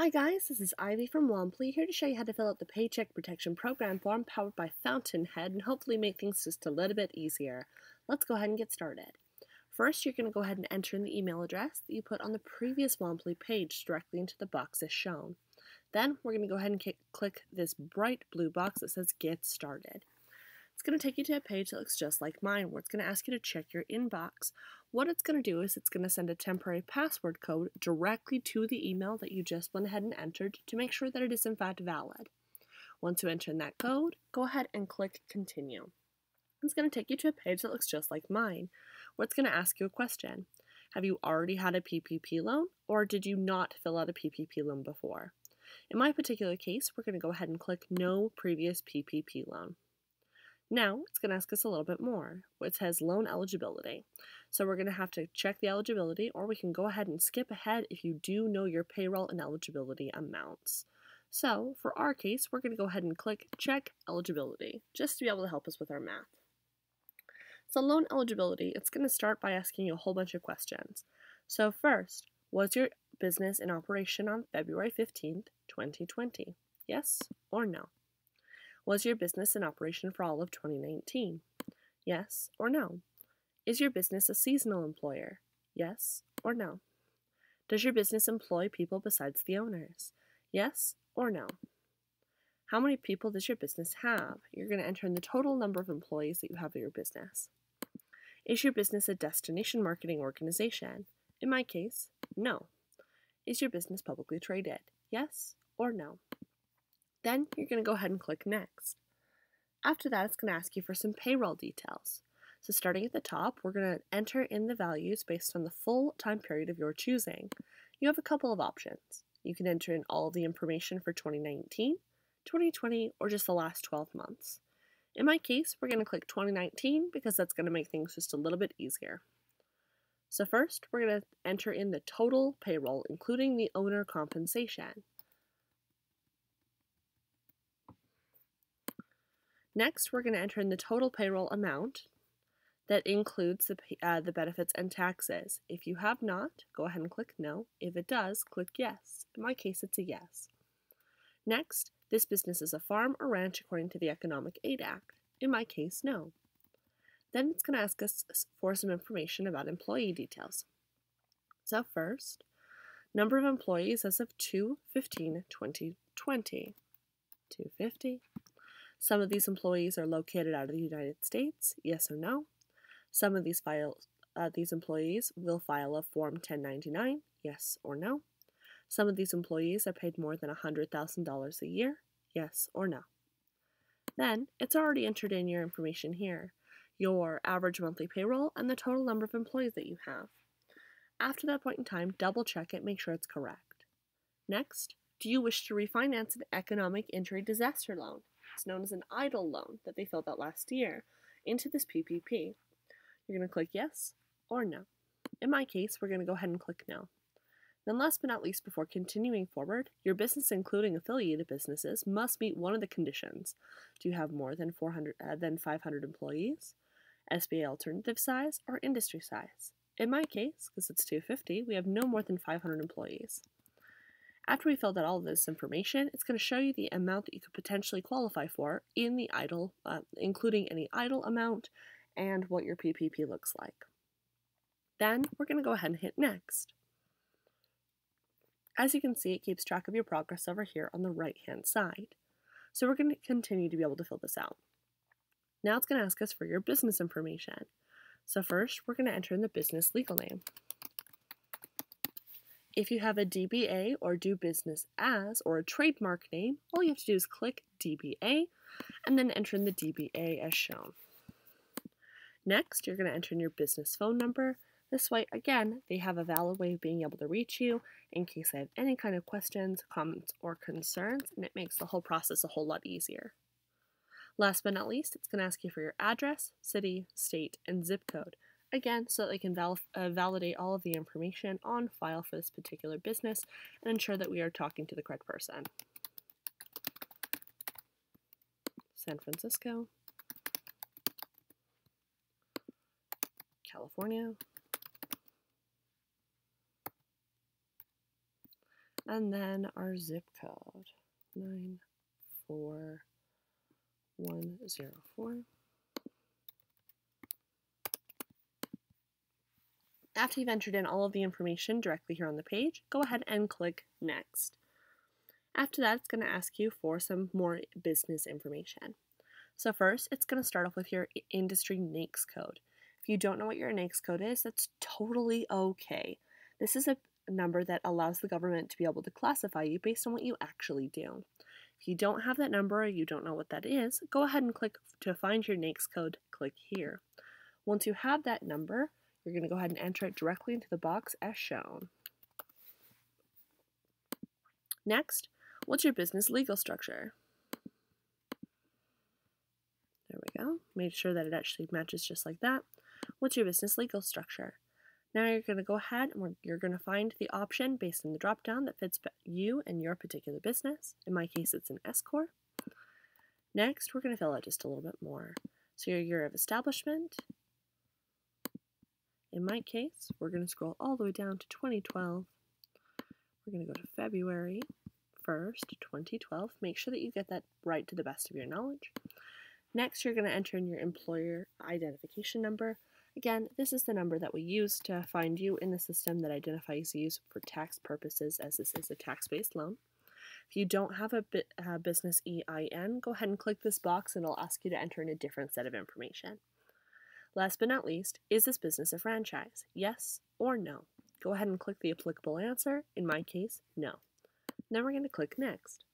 Hi guys, this is Ivy from Womply here to show you how to fill out the Paycheck Protection Program form powered by Fountainhead and hopefully make things just a little bit easier. Let's go ahead and get started. First, you're going to go ahead and enter in the email address that you put on the previous Womply page directly into the box as shown. Then, we're going to go ahead and click this bright blue box that says Get Started. It's going to take you to a page that looks just like mine, where it's going to ask you to check your inbox. What it's going to do is it's going to send a temporary password code directly to the email that you just went ahead and entered to make sure that it is in fact valid. Once you enter in that code, go ahead and click Continue. It's going to take you to a page that looks just like mine, where it's going to ask you a question. Have you already had a PPP loan, or did you not fill out a PPP loan before? In my particular case, we're going to go ahead and click No Previous PPP Loan. Now it's going to ask us a little bit more. It says loan eligibility. So we're going to have to check the eligibility or we can go ahead and skip ahead if you do know your payroll and eligibility amounts. So for our case, we're going to go ahead and click check eligibility just to be able to help us with our math. So loan eligibility, it's going to start by asking you a whole bunch of questions. So first, was your business in operation on February 15th, 2020? Yes or no? Was your business in operation for all of 2019? Yes or no? Is your business a seasonal employer? Yes or no? Does your business employ people besides the owners? Yes or no? How many people does your business have? You're going to enter in the total number of employees that you have at your business. Is your business a destination marketing organization? In my case, no. Is your business publicly traded? Yes or no? Then you're going to go ahead and click Next. After that, it's going to ask you for some payroll details. So starting at the top, we're going to enter in the values based on the full time period of your choosing. You have a couple of options. You can enter in all the information for 2019, 2020, or just the last 12 months. In my case, we're going to click 2019 because that's going to make things just a little bit easier. So first, we're going to enter in the total payroll, including the owner compensation. Next, we're going to enter in the total payroll amount that includes the, uh, the benefits and taxes. If you have not, go ahead and click no. If it does, click yes. In my case, it's a yes. Next, this business is a farm or ranch according to the Economic Aid Act. In my case, no. Then it's going to ask us for some information about employee details. So first, number of employees as of 2-15-2020. 250 some of these employees are located out of the United States, yes or no. Some of these files, uh, these employees will file a Form 1099, yes or no. Some of these employees are paid more than $100,000 a year, yes or no. Then, it's already entered in your information here, your average monthly payroll and the total number of employees that you have. After that point in time, double check it, make sure it's correct. Next, do you wish to refinance an economic injury disaster loan? Known as an EIDL loan that they filled out last year into this PPP. You're going to click yes or no. In my case, we're going to go ahead and click no. Then last but not least, before continuing forward, your business, including affiliated businesses, must meet one of the conditions. Do you have more than 400 uh, than 500 employees, SBA alternative size, or industry size? In my case, because it's 250, we have no more than 500 employees. After we filled out all of this information, it's going to show you the amount that you could potentially qualify for in the EIDL, uh, including any EIDL amount and what your PPP looks like. Then we're going to go ahead and hit next. As you can see, it keeps track of your progress over here on the right hand side. So we're going to continue to be able to fill this out. Now it's going to ask us for your business information. So first, we're going to enter in the business legal name. If you have a DBA or do business as or a trademark name, all you have to do is click DBA and then enter in the DBA as shown. Next, you're going to enter in your business phone number. This way, again, they have a valid way of being able to reach you in case they have any kind of questions, comments, or concerns, and it makes the whole process a whole lot easier. Last but not least, it's going to ask you for your address, city, state, and zip code again so that they can val uh, validate all of the information on file for this particular business and ensure that we are talking to the correct person. San Francisco, California, and then our zip code 94104. After you've entered in all of the information directly here on the page, go ahead and click Next. After that, it's going to ask you for some more business information. So first, it's going to start off with your industry NAICS code. If you don't know what your NAICS code is, that's totally okay. This is a number that allows the government to be able to classify you based on what you actually do. If you don't have that number or you don't know what that is, go ahead and click to find your NAICS code, click here. Once you have that number, you're going to go ahead and enter it directly into the box as shown. Next, what's your business legal structure? There we go. Make sure that it actually matches just like that. What's your business legal structure? Now you're going to go ahead and you're going to find the option based on the drop down that fits you and your particular business. In my case, it's an S Corp. Next, we're going to fill out just a little bit more. So your year of establishment. In my case, we're going to scroll all the way down to 2012. We're going to go to February 1st, 2012. Make sure that you get that right to the best of your knowledge. Next, you're going to enter in your employer identification number. Again, this is the number that we use to find you in the system that identifies you for tax purposes as this is a tax-based loan. If you don't have a uh, business EIN, go ahead and click this box and it'll ask you to enter in a different set of information. Last but not least, is this business a franchise? Yes or no? Go ahead and click the applicable answer. In my case, no. Then we're going to click Next.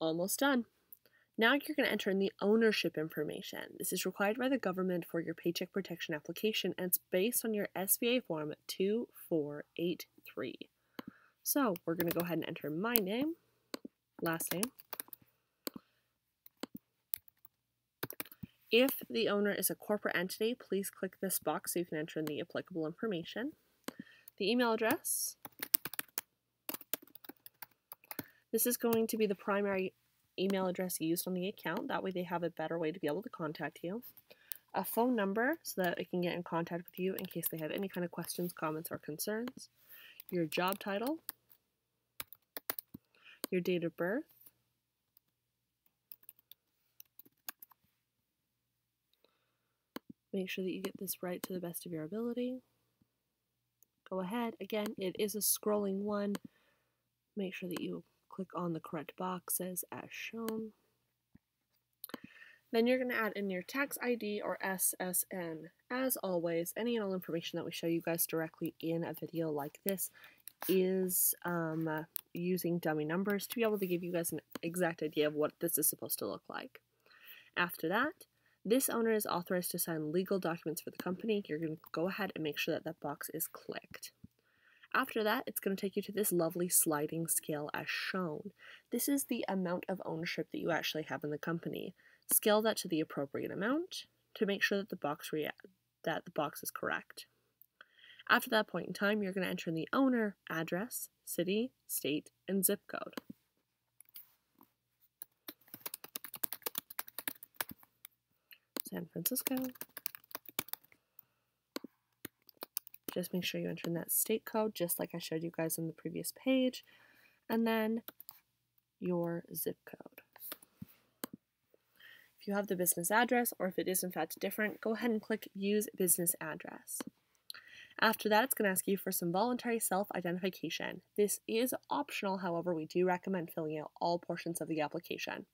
Almost done. Now you're going to enter in the ownership information. This is required by the government for your paycheck protection application and it's based on your SBA form 2483. So we're going to go ahead and enter my name, last name. If the owner is a corporate entity, please click this box so you can enter in the applicable information. The email address. This is going to be the primary email address used on the account. That way they have a better way to be able to contact you. A phone number so that they can get in contact with you in case they have any kind of questions, comments, or concerns. Your job title. Your date of birth. Make sure that you get this right to the best of your ability. Go ahead. Again, it is a scrolling one. Make sure that you click on the correct boxes as shown. Then you're going to add in your tax ID or SSN. As always, any and all information that we show you guys directly in a video like this is um, using dummy numbers to be able to give you guys an exact idea of what this is supposed to look like. After that, this owner is authorized to sign legal documents for the company. You're going to go ahead and make sure that that box is clicked. After that, it's going to take you to this lovely sliding scale as shown. This is the amount of ownership that you actually have in the company. Scale that to the appropriate amount to make sure that the box that the box is correct. After that point in time, you're going to enter in the owner address, city, state, and zip code. San Francisco. Just make sure you enter in that state code, just like I showed you guys on the previous page, and then your zip code. If you have the business address, or if it is in fact different, go ahead and click Use Business Address. After that, it's going to ask you for some voluntary self-identification. This is optional, however, we do recommend filling out all portions of the application.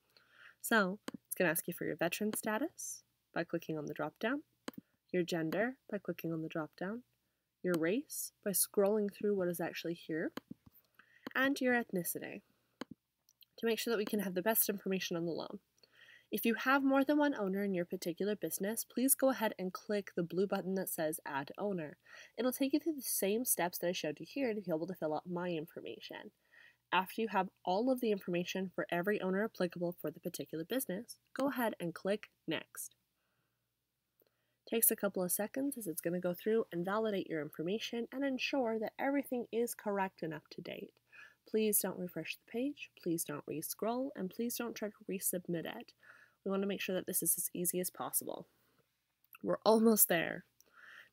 So, it's going to ask you for your veteran status by clicking on the drop-down, your gender by clicking on the drop-down, your race by scrolling through what is actually here, and your ethnicity to make sure that we can have the best information on the loan. If you have more than one owner in your particular business, please go ahead and click the blue button that says Add Owner. It'll take you through the same steps that I showed you here to be able to fill out my information. After you have all of the information for every owner applicable for the particular business, go ahead and click Next. Takes a couple of seconds as it's going to go through and validate your information and ensure that everything is correct and up to date. Please don't refresh the page, please don't re-scroll, and please don't try to resubmit it. We want to make sure that this is as easy as possible. We're almost there.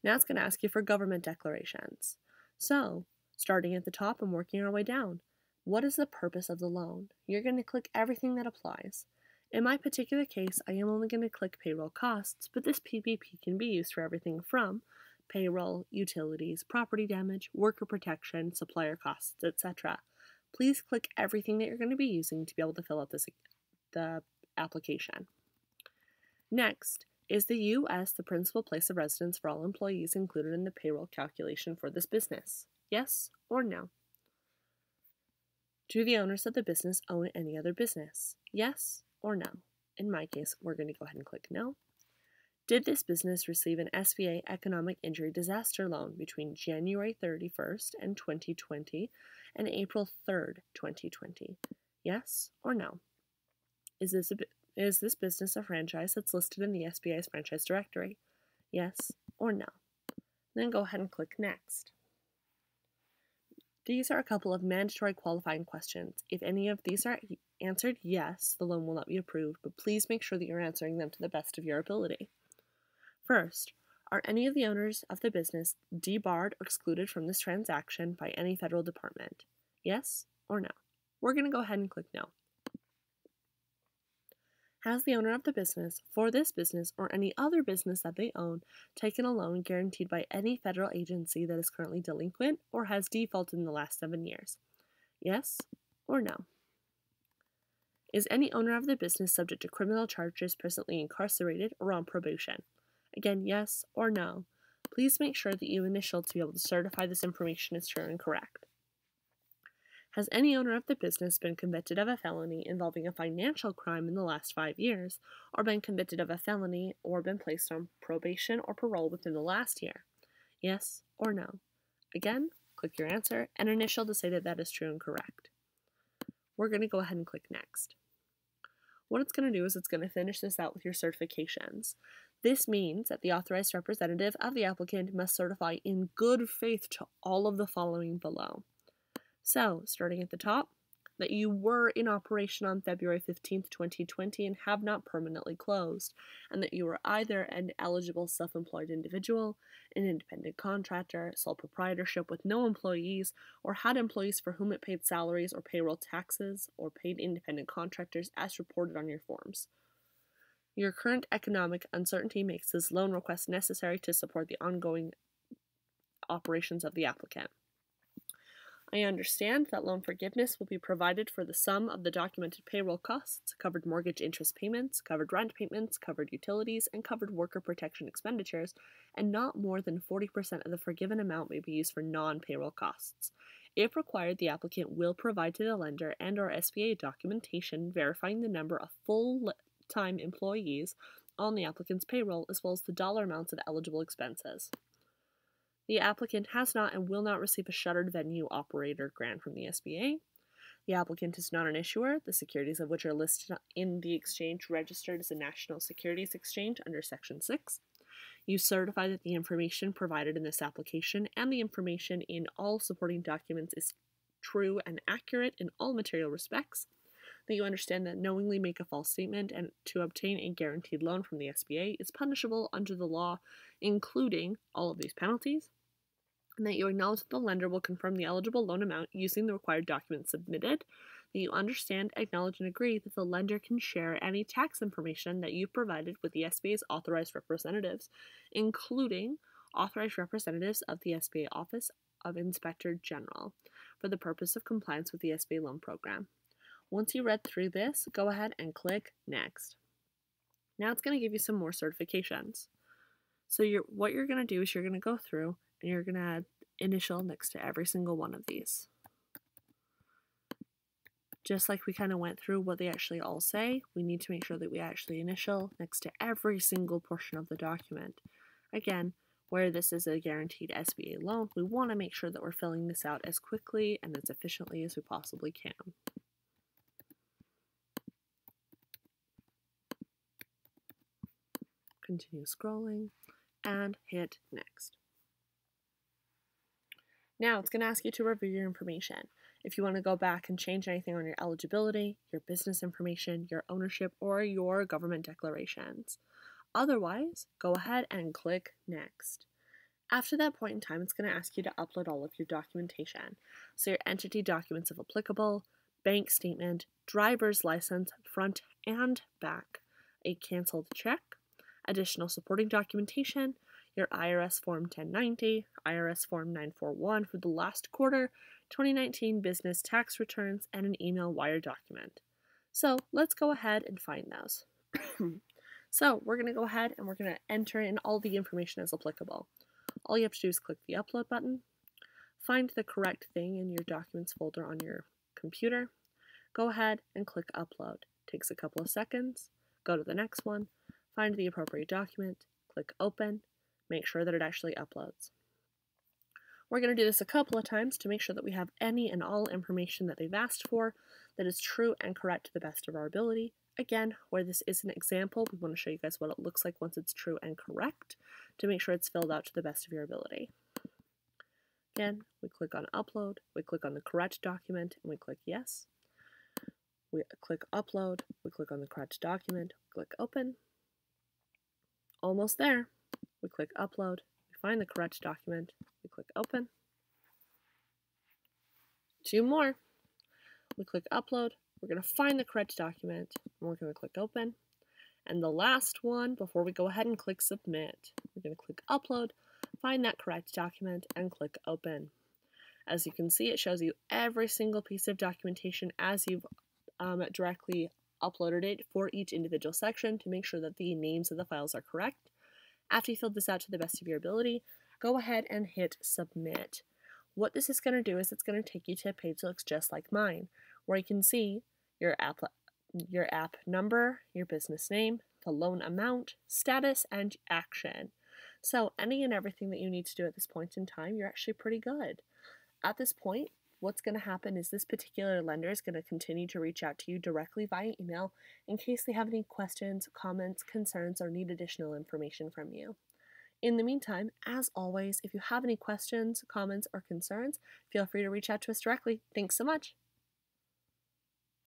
Now it's going to ask you for government declarations. So, Starting at the top and working our way down. What is the purpose of the loan? You're going to click everything that applies. In my particular case, I am only going to click payroll costs, but this PPP can be used for everything from payroll, utilities, property damage, worker protection, supplier costs, etc. Please click everything that you're going to be using to be able to fill out this the application. Next, is the U.S. the principal place of residence for all employees included in the payroll calculation for this business? Yes or no? Do the owners of the business own any other business? Yes or no? In my case, we're going to go ahead and click no. Did this business receive an SBA Economic Injury Disaster Loan between January 31st and 2020 and April 3rd, 2020? Yes or no? Is this a, is this business a franchise that's listed in the SBA's franchise directory? Yes or no? Then go ahead and click Next. These are a couple of mandatory qualifying questions. If any of these are answered yes, the loan will not be approved, but please make sure that you're answering them to the best of your ability. First, are any of the owners of the business debarred or excluded from this transaction by any federal department? Yes or no? We're going to go ahead and click no has the owner of the business, for this business or any other business that they own, taken a loan guaranteed by any federal agency that is currently delinquent or has defaulted in the last seven years? Yes or no? Is any owner of the business subject to criminal charges presently incarcerated or on probation? Again, yes or no. Please make sure that you initial to be able to certify this information is true and correct. Has any owner of the business been convicted of a felony involving a financial crime in the last five years, or been convicted of a felony, or been placed on probation or parole within the last year? Yes or no? Again, click your answer and initial to say that that is true and correct. We're going to go ahead and click Next. What it's going to do is it's going to finish this out with your certifications. This means that the authorized representative of the applicant must certify in good faith to all of the following below. So, starting at the top, that you were in operation on February 15th, 2020 and have not permanently closed, and that you were either an eligible self employed individual, an independent contractor, sole proprietorship with no employees, or had employees for whom it paid salaries or payroll taxes, or paid independent contractors as reported on your forms. Your current economic uncertainty makes this loan request necessary to support the ongoing operations of the applicant. I understand that loan forgiveness will be provided for the sum of the documented payroll costs, covered mortgage interest payments, covered rent payments, covered utilities, and covered worker protection expenditures, and not more than 40% of the forgiven amount may be used for non-payroll costs. If required, the applicant will provide to the lender and or SBA documentation verifying the number of full-time employees on the applicant's payroll as well as the dollar amounts of eligible expenses. The applicant has not and will not receive a shuttered venue operator grant from the SBA. The applicant is not an issuer, the securities of which are listed in the exchange registered as a national securities exchange under Section 6. You certify that the information provided in this application and the information in all supporting documents is true and accurate in all material respects. That you understand that knowingly make a false statement and to obtain a guaranteed loan from the SBA is punishable under the law, including all of these penalties and that you acknowledge that the lender will confirm the eligible loan amount using the required documents submitted, that you understand, acknowledge, and agree that the lender can share any tax information that you've provided with the SBA's authorized representatives, including authorized representatives of the SBA Office of Inspector General, for the purpose of compliance with the SBA loan program. Once you read through this, go ahead and click Next. Now it's going to give you some more certifications. So you're, what you're going to do is you're going to go through and you're going to add initial next to every single one of these. Just like we kind of went through what they actually all say, we need to make sure that we actually initial next to every single portion of the document. Again, where this is a guaranteed SBA loan, we want to make sure that we're filling this out as quickly and as efficiently as we possibly can. Continue scrolling and hit next. Now it's going to ask you to review your information. If you want to go back and change anything on your eligibility, your business information, your ownership, or your government declarations. Otherwise, go ahead and click Next. After that point in time, it's going to ask you to upload all of your documentation. So, your entity documents if applicable, bank statement, driver's license, front and back, a canceled check, additional supporting documentation, your IRS Form 1090, IRS Form 941 for the last quarter, 2019 business tax returns, and an email wire document. So let's go ahead and find those. so we're going to go ahead and we're going to enter in all the information as applicable. All you have to do is click the upload button, find the correct thing in your documents folder on your computer, go ahead and click upload. Takes a couple of seconds, go to the next one, find the appropriate document, click open, make sure that it actually uploads. We're going to do this a couple of times to make sure that we have any and all information that they've asked for that is true and correct to the best of our ability. Again, where this is an example, we want to show you guys what it looks like once it's true and correct to make sure it's filled out to the best of your ability. Again, we click on upload, we click on the correct document, and we click yes. We click upload, we click on the correct document, click open. Almost there. We click upload, we find the correct document, we click open. Two more. We click upload, we're going to find the correct document, and we're going to click open. And the last one, before we go ahead and click submit, we're going to click upload, find that correct document, and click open. As you can see, it shows you every single piece of documentation as you've um, directly uploaded it for each individual section to make sure that the names of the files are correct. After you filled this out to the best of your ability, go ahead and hit submit. What this is going to do is it's going to take you to a page that looks just like mine, where you can see your app, your app number, your business name, the loan amount, status, and action. So any and everything that you need to do at this point in time, you're actually pretty good. At this point, what's going to happen is this particular lender is going to continue to reach out to you directly via email in case they have any questions, comments, concerns, or need additional information from you. In the meantime, as always, if you have any questions, comments, or concerns, feel free to reach out to us directly. Thanks so much.